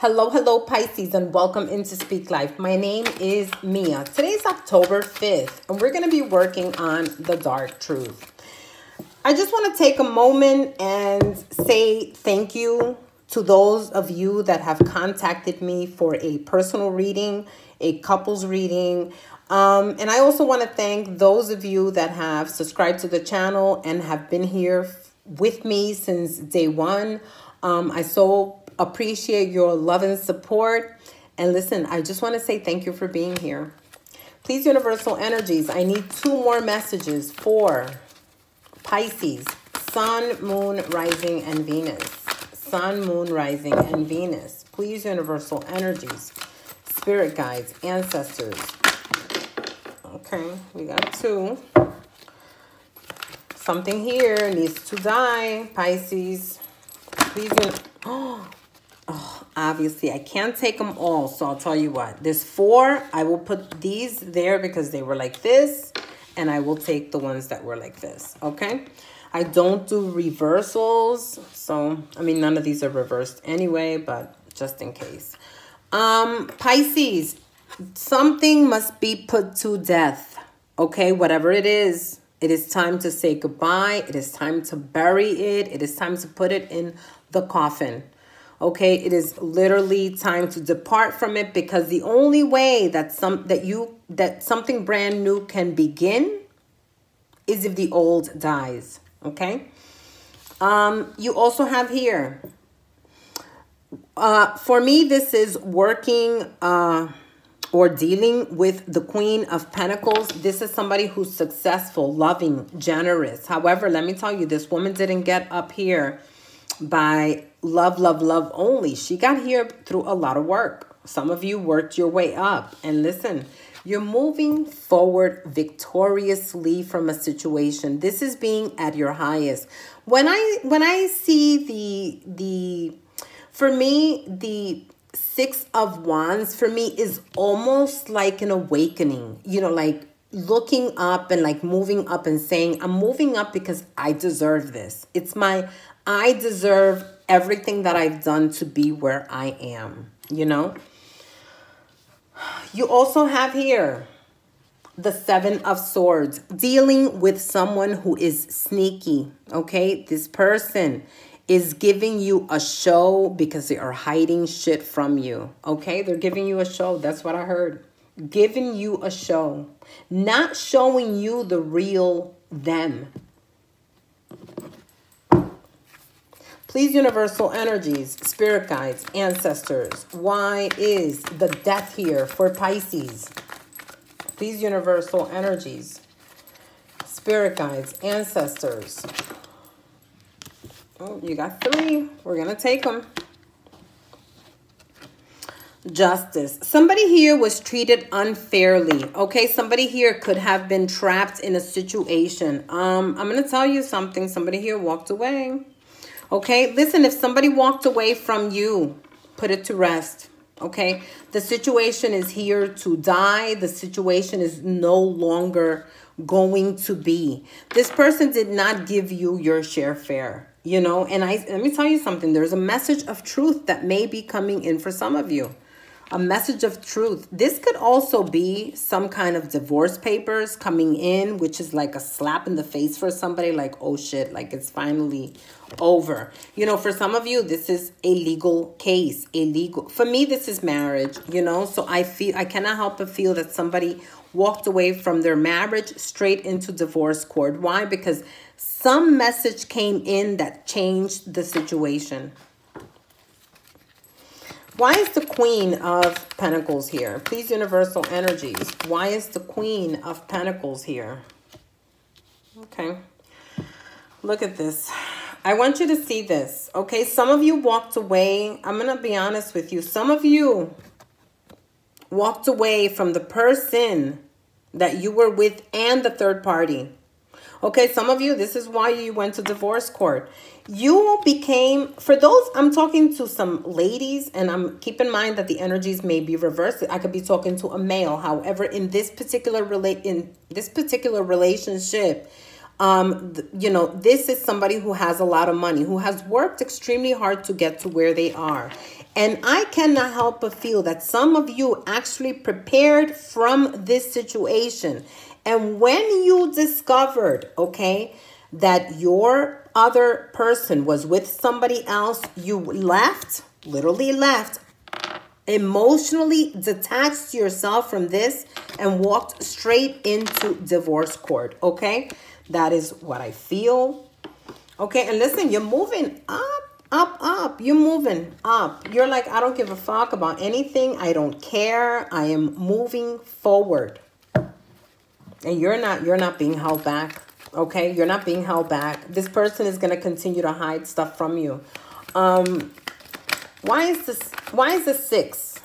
Hello, hello, Pisces, and welcome into Speak Life. My name is Mia. Today's October 5th, and we're going to be working on the dark truth. I just want to take a moment and say thank you to those of you that have contacted me for a personal reading, a couples reading. Um, and I also want to thank those of you that have subscribed to the channel and have been here with me since day one. Um, I so appreciate your love and support. And listen, I just want to say thank you for being here. Please, Universal Energies, I need two more messages for Pisces, Sun, Moon, Rising, and Venus. Sun, Moon, Rising, and Venus. Please, Universal Energies, Spirit Guides, Ancestors. Okay, we got two. Something here needs to die, Pisces. Please, oh, oh, obviously I can't take them all. So I'll tell you what, there's four. I will put these there because they were like this. And I will take the ones that were like this. Okay. I don't do reversals. So, I mean, none of these are reversed anyway, but just in case. Um, Pisces, something must be put to death. Okay. Whatever it is, it is time to say goodbye. It is time to bury it. It is time to put it in the coffin. Okay, it is literally time to depart from it because the only way that some that you that something brand new can begin is if the old dies. Okay. Um, you also have here. Uh, for me, this is working uh, or dealing with the Queen of Pentacles. This is somebody who's successful, loving, generous. However, let me tell you, this woman didn't get up here by love, love, love only. She got here through a lot of work. Some of you worked your way up. And listen, you're moving forward victoriously from a situation. This is being at your highest. When I when I see the the for me the six of wands for me is almost like an awakening. You know, like looking up and like moving up and saying, I'm moving up because I deserve this. It's my I deserve everything that I've done to be where I am, you know? You also have here the Seven of Swords, dealing with someone who is sneaky, okay? This person is giving you a show because they are hiding shit from you, okay? They're giving you a show. That's what I heard. Giving you a show, not showing you the real them, Please, universal energies, spirit guides, ancestors, why is the death here for Pisces? Please, universal energies, spirit guides, ancestors. Oh, you got three. We're going to take them. Justice. Somebody here was treated unfairly. Okay, somebody here could have been trapped in a situation. Um, I'm going to tell you something. Somebody here walked away. Okay, listen, if somebody walked away from you, put it to rest. Okay, the situation is here to die. The situation is no longer going to be. This person did not give you your share fare, you know. And I let me tell you something. There's a message of truth that may be coming in for some of you a message of truth. This could also be some kind of divorce papers coming in, which is like a slap in the face for somebody like, oh shit, like it's finally over. You know, for some of you, this is a legal case, a legal. For me, this is marriage, you know, so I feel, I cannot help but feel that somebody walked away from their marriage straight into divorce court. Why? Because some message came in that changed the situation. Why is the Queen of Pentacles here? Please, Universal Energies. Why is the Queen of Pentacles here? Okay. Look at this. I want you to see this. Okay, some of you walked away. I'm going to be honest with you. Some of you walked away from the person that you were with and the third party. Okay, some of you, this is why you went to divorce court. You became, for those, I'm talking to some ladies, and I'm keep in mind that the energies may be reversed. I could be talking to a male. However, in this particular relate in this particular relationship, um, you know, this is somebody who has a lot of money, who has worked extremely hard to get to where they are. And I cannot help but feel that some of you actually prepared from this situation. And when you discovered, okay, that your other person was with somebody else, you left, literally left, emotionally detached yourself from this and walked straight into divorce court, okay? That is what I feel. Okay, and listen, you're moving up up, up. You're moving up. You're like, I don't give a fuck about anything. I don't care. I am moving forward. And you're not, you're not being held back. Okay. You're not being held back. This person is going to continue to hide stuff from you. Um, why is this, why is this six?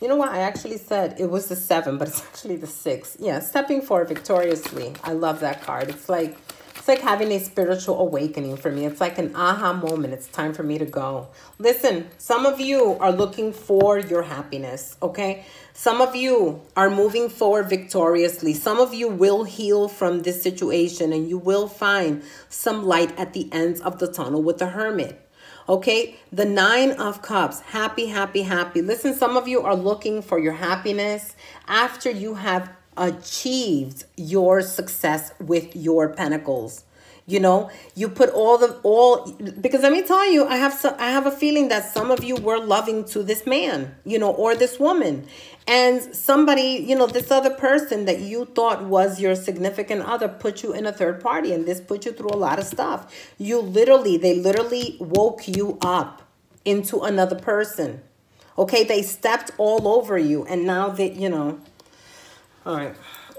You know what? I actually said it was the seven, but it's actually the six. Yeah. Stepping forward victoriously. I love that card. It's like, it's like having a spiritual awakening for me. It's like an aha moment. It's time for me to go. Listen, some of you are looking for your happiness, okay? Some of you are moving forward victoriously. Some of you will heal from this situation and you will find some light at the ends of the tunnel with the hermit. Okay, the nine of cups, happy, happy, happy. Listen, some of you are looking for your happiness after you have achieved your success with your pentacles. You know you put all the all because let me tell you i have some i have a feeling that some of you were loving to this man you know or this woman. And somebody you know this other person that you thought was your significant other put you in a third party and this put you through a lot of stuff. You literally they literally woke you up into another person. Okay they stepped all over you and now that you know all right.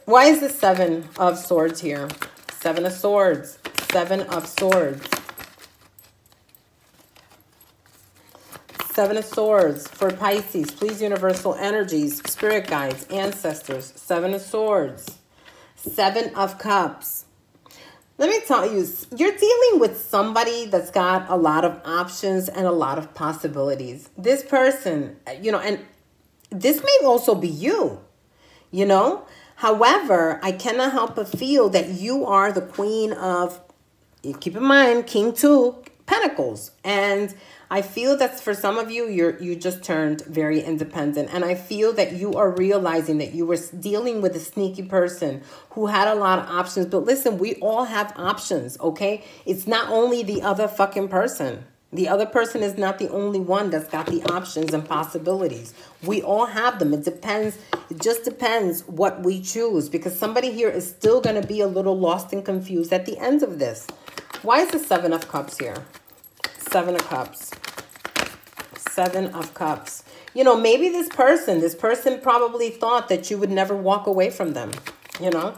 Why is the seven of swords here? Seven of swords. Seven of swords. Seven of Swords for Pisces. Please, universal energies, spirit guides, ancestors. Seven of Swords. Seven of Cups. Let me tell you, you're dealing with somebody that's got a lot of options and a lot of possibilities. This person, uh, you know, and this may also be you you know? However, I cannot help but feel that you are the queen of, keep in mind, king two pentacles. And I feel that for some of you, you're you just turned very independent. And I feel that you are realizing that you were dealing with a sneaky person who had a lot of options. But listen, we all have options, okay? It's not only the other fucking person. The other person is not the only one that's got the options and possibilities. We all have them. It depends. It just depends what we choose because somebody here is still going to be a little lost and confused at the end of this. Why is the Seven of Cups here? Seven of Cups. Seven of Cups. You know, maybe this person, this person probably thought that you would never walk away from them. You know?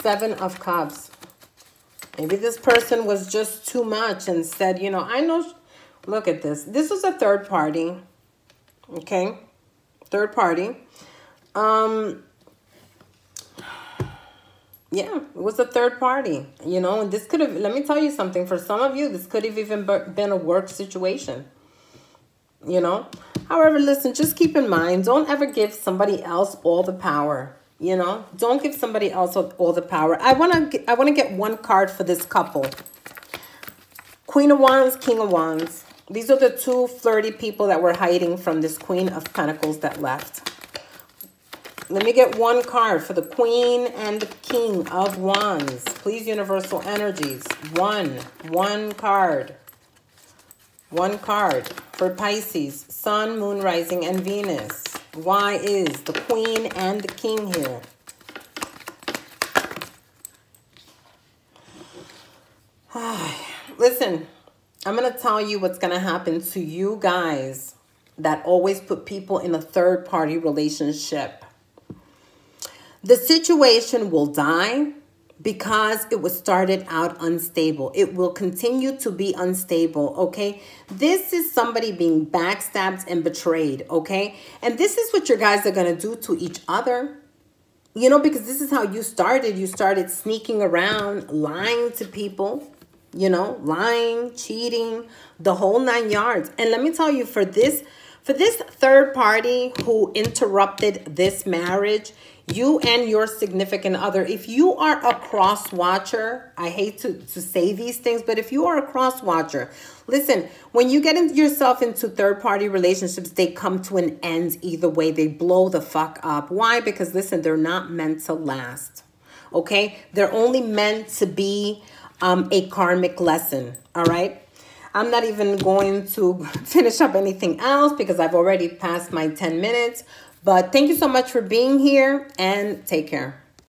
Seven of Cups. Maybe this person was just too much and said, you know, I know, look at this. This was a third party, okay? Third party. Um, yeah, it was a third party, you know, and this could have, let me tell you something, for some of you, this could have even been a work situation, you know. However, listen, just keep in mind, don't ever give somebody else all the power you know, don't give somebody else all the power. I want to I want to get one card for this couple. Queen of Wands, King of Wands. These are the two flirty people that were hiding from this Queen of Pentacles that left. Let me get one card for the Queen and the King of Wands. Please, Universal Energies. One. One card. One card for Pisces. Sun, Moon, Rising, and Venus. Why is the queen and the king here? Listen, I'm going to tell you what's going to happen to you guys that always put people in a third party relationship. The situation will die because it was started out unstable. It will continue to be unstable, okay? This is somebody being backstabbed and betrayed, okay? And this is what your guys are going to do to each other. You know, because this is how you started. You started sneaking around, lying to people, you know, lying, cheating, the whole nine yards. And let me tell you, for this For this third party who interrupted this marriage, you and your significant other, if you are a cross watcher, I hate to, to say these things, but if you are a cross watcher, listen, when you get into yourself into third party relationships, they come to an end either way. They blow the fuck up. Why? Because listen, they're not meant to last. Okay? They're only meant to be um, a karmic lesson. All right? I'm not even going to finish up anything else because I've already passed my 10 minutes. But thank you so much for being here and take care.